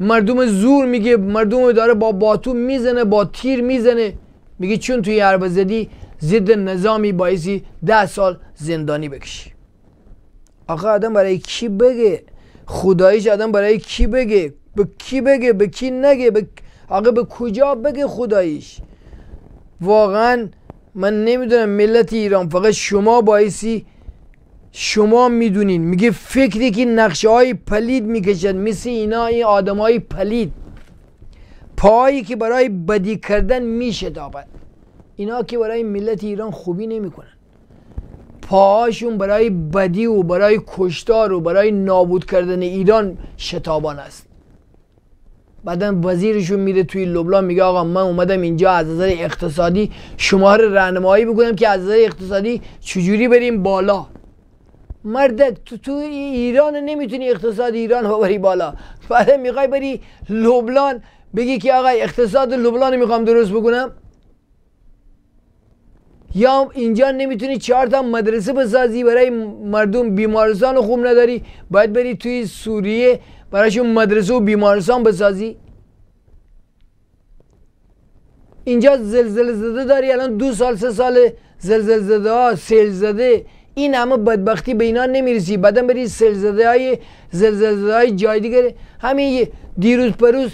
مردم زور میگه مردم داره با باتون می‌زنه با تیر می‌زنه. میگه چون توی حرب زدی ضد نظامی باعثی ده سال زندانی بکشی. آقا آدم برای کی بگه؟ خداییش آدم برای کی بگه؟ به کی بگه؟ به کی نگه؟ به آقا به کجا بگه خداییش؟ واقعا من نمی‌دونم ملت ایران فقط شما باعثی شما می‌دونین. میگه فکری که نقشه های پلید می‌کشد مثل اینا این آدم های پلید. پایی که برای بدی کردن میشتابد اینا که برای ملت ایران خوبی نمی‌کنن. پاهاشون برای بدی و برای کشتار و برای نابود کردن ایران شتابان است. بعدا وزیرشون میره توی لبنان میگه آقا من اومدم اینجا از نظر اقتصادی شما رو راهنمایی بکنم که از نظر اقتصادی چجوری بریم بالا. مردک تو تو ایران نمی‌تونی اقتصاد ایران رو بالا. بعد می‌خوای بری لبنان بگی که آقا اقتصاد لبنان می‌خوام درست بکنم. یا اینجا نمی‌تونی چهار تا مدرسه بسازی برای مردم بیمارستان خوب نداری. باید بری توی سوریه برایشون مدرسه و بیمارستان بسازی. اینجا زلزله زده داری الان دو سال سه سال زلزله زده ها سیل زده. این همه بدبختی به اینا نمی‌رسی. بعدا بری سیل زده های زلزله های جای دیگه. همین دیروز پروز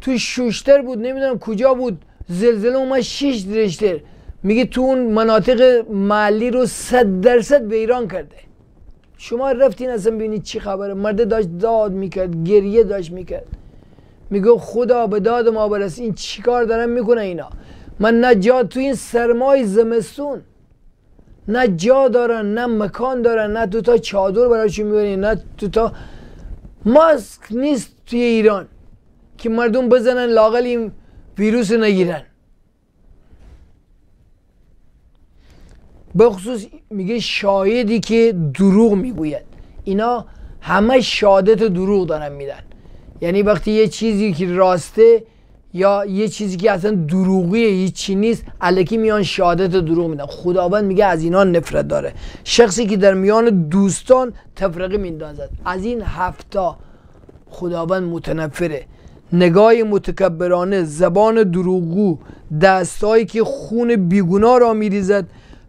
تو شوشتر بود نمی‌دونم کجا بود. زلزله اومد شش درشتر میگه تو اون مناطق محلی رو صد درصد به ایران کرده. شما رفتین اصلا ببینید چی خبره. مرده داشت داد می‌کرد گریه داشت می‌کرد. میگه خدا به داد ما برس این چیکار دارن می‌کنه اینا؟ من نه جا تو این سرمای زمستون. نه جا دارن نه مکان دارن نه تو تا چادر براشون می‌برین نه تو تا ماسک نیست توی ایران که مردم بزنن لاغل این ویروس نگیرن. به خصوص میگه شایدی که دروغ می‌گوید. اینا همه شهادت دروغ دارن میدن. یعنی وقتی یه چیزی که راسته یا یه چیزی که اصلا دروغیه هیچی نیست. الکی میان شهادت دروغ میدن. خداوند میگه از اینا نفرت داره. شخصی که در میان دوستان تفرقه میندازد. از این هفتا خداوند متنفره. نگاه متکبرانه زبان دروغگو دستهایی که خون بیگنا را میریزد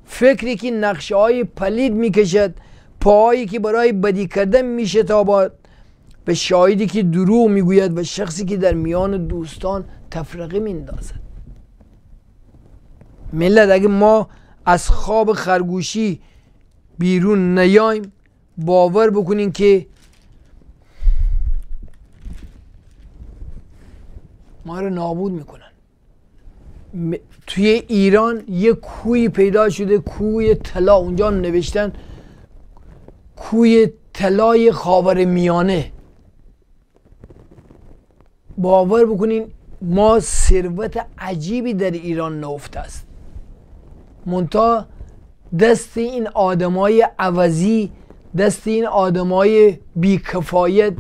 فکری که نقشه های پلید می‌کشد پاهایی که برای بدی کردن میشتابد. به شاهدی که دروغ می‌گوید و شخصی که در میان دوستان تفرقه میندازد. ملت اگه ما از خواب خرگوشی بیرون نیایم باور بکنین که ما رو نابود می‌کنن. توی ایران یه کوی پیدا شده کوی طلا. اونجا نوشتن کوی طلای خاور میانه باور بکنین ما ثروت عجیبی در ایران نفت است. منتها دست این آدمای عوضی دست این آدمای بیکفایت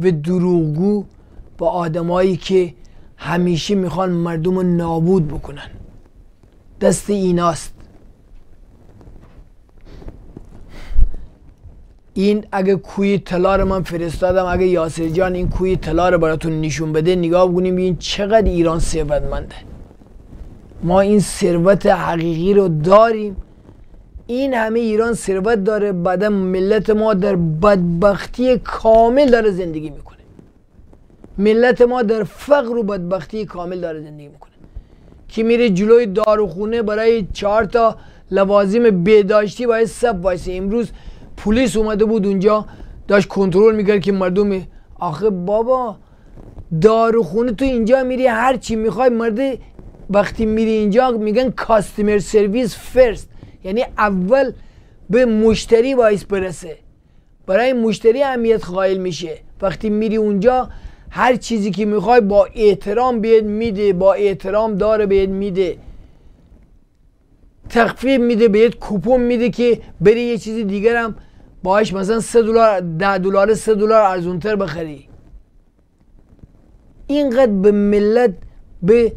و دروغگو با آدمایی که همیشه می‌خوان مردم رو نابود بکنن. دست ایناست. این اگه کوی طلا رو من فرستادم اگه یاسر جان این کوی طلا رو براتون نشون بده نگاه بکنیم ببین چقدر ایران ثروتمنده. ما این ثروت حقیقی رو داریم. این همه ایران ثروت داره بعدا ملت ما در بدبختی کامل داره زندگی می‌کنه. ملت ما در فقر و بدبختی کامل داره زندگی می‌کنه. که میره جلوی داروخونه برای چهار تا لوازم بهداشتی باید صف وایسه امروز پلیس اومده بود اونجا داشت کنترل می‌کرد که مردم آخه بابا داروخونه تو اینجا میری هر چی می‌خوای مرد وقتی میری اینجا میگن customer service first یعنی اول به مشتری وایس برسه. برای مشتری اهمیت قائل میشه. وقتی میری اونجا هر چیزی که می‌خوای با احترام بهت میده با احترام داره بهت میده. تخفیف میده بهت کوپون میده که بری یه چیزی دیگر باش مثلا سه دلار ده دلار سه دلار ارزونتر بخری. اینقدر به ملت به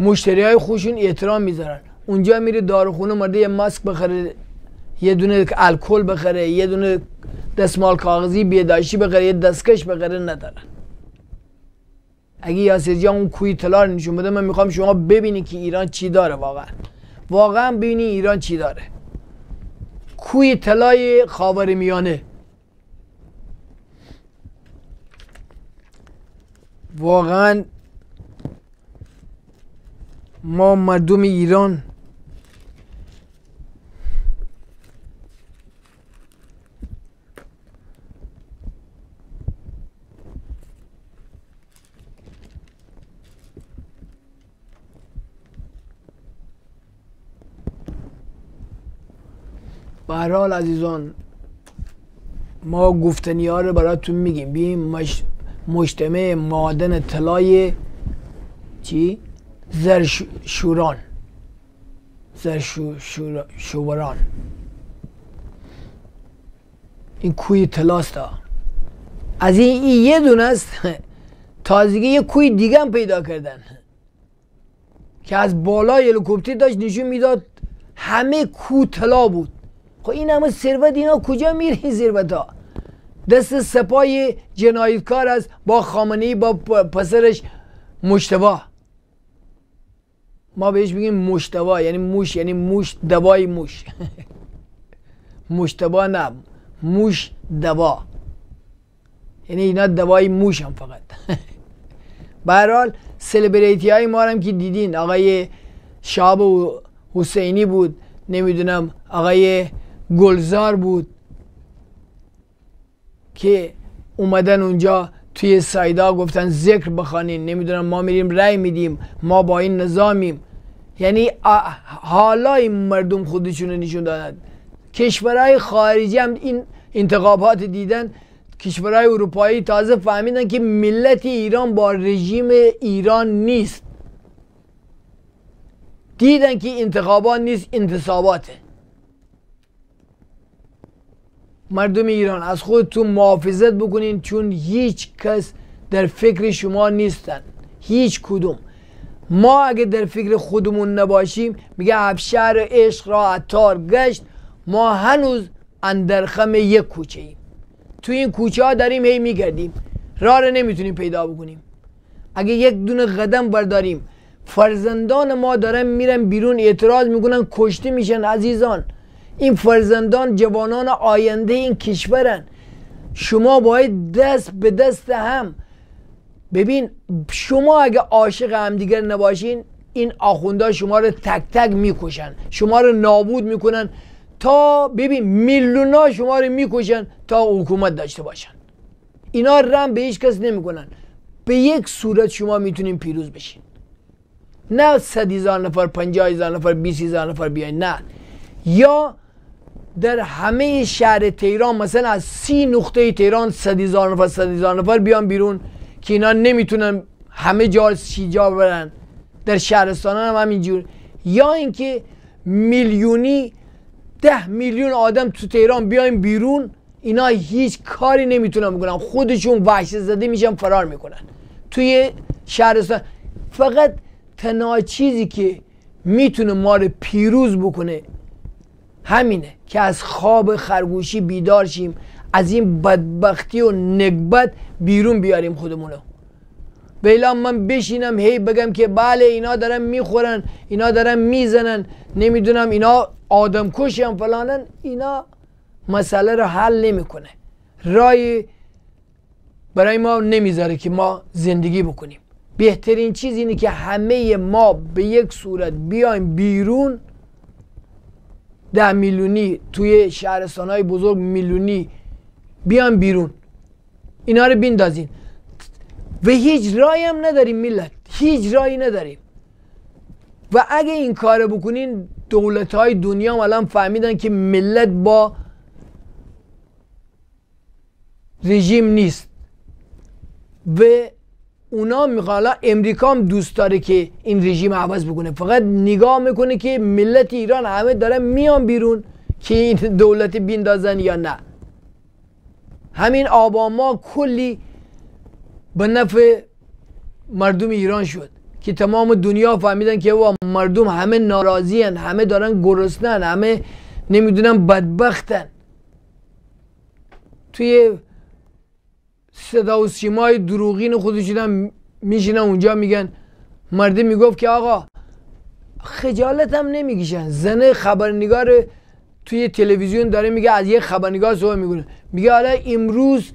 مشتری های خوشون احترام می‌ذارن. اونجا میره داروخونه مرده یه ماسک بخره یه دونه الکل بخره یه دونه دستمال کاغذی بیداشی بخره یه دستکش بخره ندارن. اگه یاسر جان اون کوی طلا نشون بده من می‌خوام شما ببینید که ایران چی داره واقعا. واقعا ببینید ایران چی داره. کوی طلای خاور میانه. واقعا ما مردم ایران به هر حال عزیزان ما گفتنی ها رو براتون میگیم. بیم مش... مجتمع معادن طلای چی؟ زرشوران. زرشوران این کوی طلاست ها. از این, این یه دونه است. تازگی یه کوی دیگه هم پیدا کردن. که از بالای هلیکوپتر داشت نشون می‌داد همه کو طلا بود. خب این همه ثروت اینا کجا میره این ثروت ها دست سپای جنایتکار است با خامنه با پسرش مشتبه. ما بهش میگیم مشتبه یعنی موش یعنی موش دوای موش. مشتبه نه موش دوا یعنی اینا دوای موش هم فقط. حال سلبریتی های ما هم که دیدین آقای شاب و حسینی بود نمی‌دونم آقای گلزار بود که اومدن اونجا توی سایدا گفتن ذکر بخوانین نمی‌دونم ما میریم رأی میدیم ما با این نظامیم. یعنی حالا این مردم خودشون نشون دادن. کشورهای خارجی هم این انتخابات دیدن. کشورهای اروپایی تازه فهمیدن که ملت ایران با رژیم ایران نیست. دیدن که انتخابات نیست انتصاباته. مردم ایران از خودتون محافظت بکنین چون هیچ کس در فکر شما نیستن. هیچ کدوم. ما اگه در فکر خودمون نباشیم میگه افشار عشق را عطار گشت ما هنوز اندرخم یک کوچه ایم. تو این کوچه ها داریم هی میگردیم. راه رو نمی‌تونیم پیدا بکنیم. اگه یک دونه قدم برداریم فرزندان ما دارن میرن بیرون اعتراض می‌کنن کشته میشن عزیزان. این فرزندان جوانان آینده این کشورن. شما باید دست به دست هم. ببین شما اگه عاشق همدیگر نباشین این آخوندا شما رو تک تک می‌کشن. شما رو نابود می‌کنن تا ببین میلیونا شما رو می‌کشن تا حکومت داشته باشن. اینا رم به هیچ کس نمی‌کنن. به یک صورت شما می‌تونین پیروز بشین. نه صد هزار نفر پنجاه هزار نفر بیس هزار نفر بیاین نه. یا در همه شهر تهران مثلا از سی نقطه تهران صد هزار نفر صد هزار نفر بیان بیرون که اینا نمی‌تونن همه جا جا برن. در شهرستان هم همینجور. یا اینکه میلیونی ده میلیون آدم تو تهران بیاین بیرون اینا هیچ کاری نمی‌تونن بکنن. خودشون وحشت زده میشن فرار می‌کنن. توی شهرستان. فقط تنها چیزی که می‌تونه ما رو پیروز بکنه همینه که از خواب خرگوشی بیدار شیم از این بدبختی و نگبت بیرون بیاریم خودمونو. بیلا من بشینم هی بگم که بله اینا دارن می‌خورن اینا دارن می‌زنن نمی‌دونم اینا آدم کشن فلانن اینا مسئله رو حل نمی‌کنه. رای برای ما نمی‌ذاره که ما زندگی بکنیم. بهترین چیز اینه که همه ما به یک صورت بیایم بیرون ده میلیونی توی شهرستان های بزرگ میلیونی. بیان بیرون. اینا رو بیندازین. و هیچ رای هم نداریم ملت. هیچ رایی نداریم. و اگه این کار بکنین دولت های دنیا هم الان فهمیدن که ملت با رژیم نیست. و اونا می‌خوان امریکا هم دوست داره که این رژیم عوض بکنه فقط نگاه می‌کنه که ملت ایران همه دارن میان بیرون که این دولت بیندازن یا نه همین آباما کلی به نفع مردم ایران شد که تمام دنیا فهمیدن که وا مردم همه ناراضی هن. همه دارن گرسنن همه نمی‌دونم بدبختن توی صدا و سیمای دروغین خودشون هم میشینن اونجا میگن مردم می‌گفت که آقا خجالت هم نمی‌کشن. زن خبرنگار توی تلویزیون داره میگه از یه خبرنگار صحبت می‌کنه. میگه حالا امروز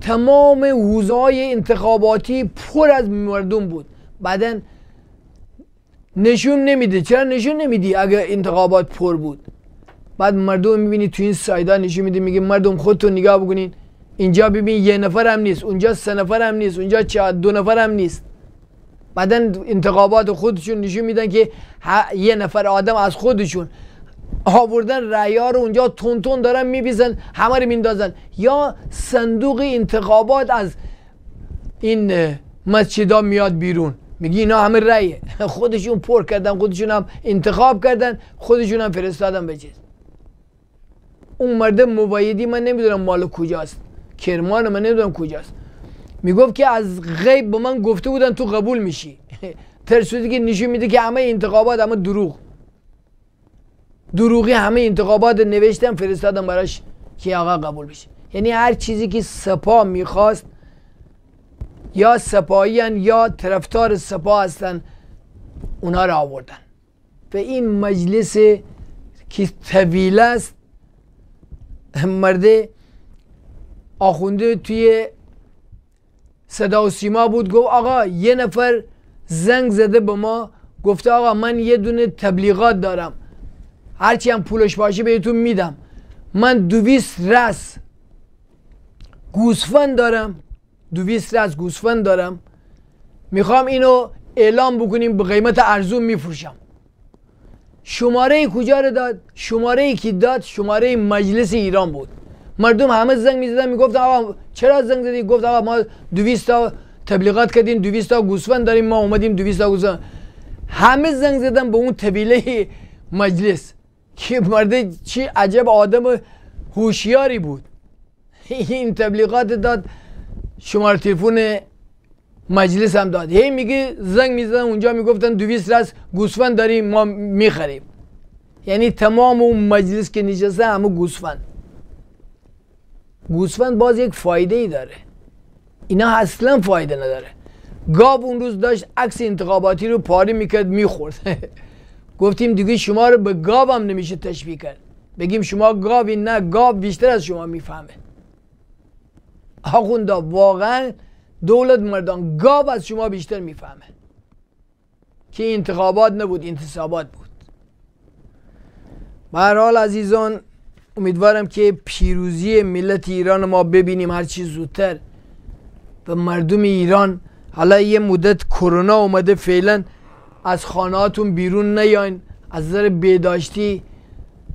تمام حوزه های انتخاباتی پر از مردم بود. بعدا نشون نمیده. چرا نشون نمیدی اگه انتخابات پر بود؟ بعد مردم می‌بینی تو این سایدا نشون میده میگه مردم خودتون نگاه بکنین. اینجا ببین یه نفر هم نیست اونجا سه نفر هم نیست اونجا چه دو نفر هم نیست. بعدا انتخابات خودشون نشون میدن که یه نفر آدم از خودشون. آوردن رأیا رو اونجا تون تون دارن میبیزن همه رو میندازن. یا صندوق انتخابات از این مسجدا میاد بیرون. میگی اینا همه رأیه خودشون پر کردن خودشون هم انتخاب کردن خودشون هم فرستادن به چیز. اون مرد مبایدی من نمی‌دونم مال کجاست. کرمان من نمی‌دونم کجاست. می‌گفت که از غیب به من گفته بودن تو قبول میشی. ترسودی که نشون میده که همه انتخابات همه دروغ. دروغی همه انتخابات نوشتم فرستادم براش که آقا قبول بشه. یعنی هر چیزی که سپا می‌خواست یا سپاهیان یا طرفدار سپاه هستن اونا رو آوردن. و این مجلس که طویل است مرده آخونده توی صدا و سیما بود گفت آقا یه نفر زنگ زده به ما گفته آقا من یه دونه تبلیغات دارم. هرچی هم پولش باشه بهتون میدم. من دویست رس گوسفند دارم. دویست رس گوسفند دارم. می‌خوام اینو اعلام بکنیم به قیمت ارزون میفروشم. شماره کجا رو داد؟ شماره که داد؟ شماره مجلس ایران بود. مردم همه زنگ می‌زدن می‌گفتن آقا چرا زنگ زدی؟ گفت آقا ما 200 تا تبلیغات کردیم 200 تا گوسفند داریم ما اومدیم 200 تا گوسفند. همه زنگ زدن به اون طبیله مجلس. که مرد چی عجب آدم هوشیاری بود. این تبلیغات داد شماره تلفن مجلس هم داد. هی میگه زنگ می‌زدن اونجا می‌گفتن 200 راست گوسفند داریم ما می‌خریم. یعنی تمام اون مجلس که نشسته همه گوسفند. گوسفند باز یک فایده ای داره. اینا اصلا فایده نداره. گاب اون روز داشت عکس انتخاباتی رو پاری می‌کرد می‌خورد. گفتیم دیگه شما رو به گاب هم نمیشه تشبیه کرد. بگیم شما گاوی نه گاب بیشتر از شما می‌فهمه. آخوندا واقعا دولت مردان گاب از شما بیشتر می‌فهمه. که انتخابات نبود انتصابات بود. به حال عزیزان امیدوارم که پیروزی ملت ایران ما ببینیم هر چیز زودتر. و مردم ایران حالا یه مدت کرونا اومده فعلا از خانهاتون بیرون نیاین. از نظر بهداشتی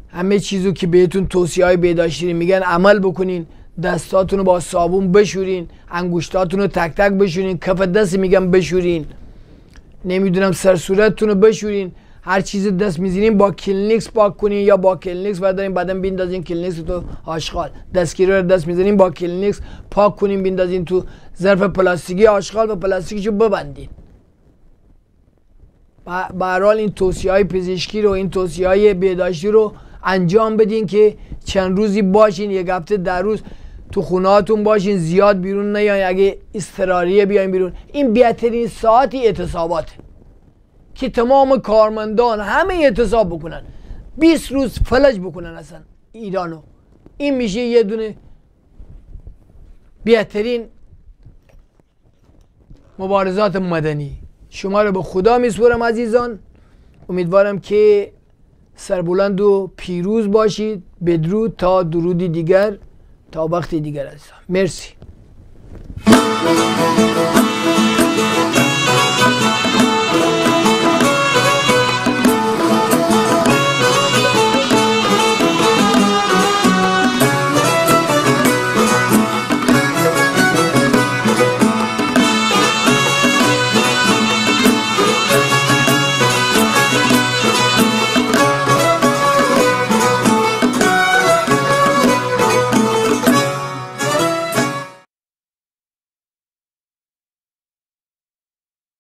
همه چیزو که بهتون توصیه های بهداشتی میگن عمل بکنین. دستاتون رو با صابون بشورین. انگشتاتون رو تک تک بشورین. کف دست میگن بشورین. نمی‌دونم سر صورتتون رو بشورین. هر چیز دست می‌زنین با کلینکس پاک کنین یا با کلینکس بردارین بعدا بیندازین کلینکس تو آشغال. دستگیری رو دست می‌زنین با کلینکس پاک کنین بیندازین تو ظرف پلاستیکی آشغال و پلاستیکشو ببندین. به این توصیه های پزشکی رو این توصیه های بهداشتی رو انجام بدین که چند روزی باشین یک هفته ده روز تو خونهاتون باشین زیاد بیرون نیاین. اگه اضطراریه بیاین بیرون. این بهترین ساعتی اعتصاباته. که تمام کارمندان همه اعتصاب بکنن. 20 روز فلج بکنن اصلا ایرانو. این میشه یه دونه بهترین مبارزات مدنی. شما رو به خدا میسپرم عزیزان. امیدوارم که سربلند و پیروز باشید. بدرود تا درودی دیگر تا وقت دیگر عزیزان. مرسی.